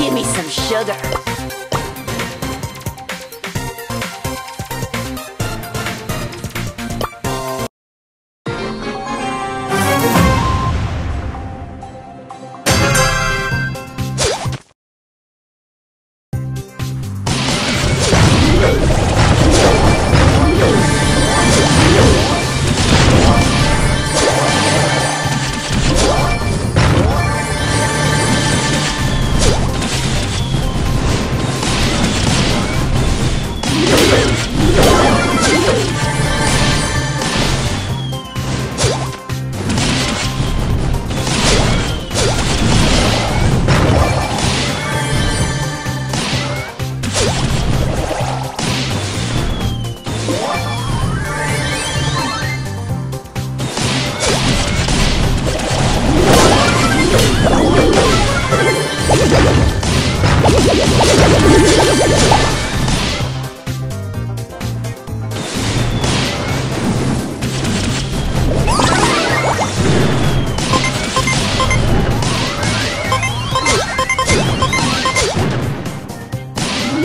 Give me some sugar.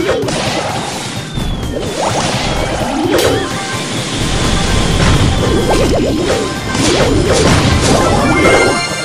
Let's go.